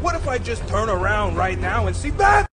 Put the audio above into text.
What if I just turn around right now and see that?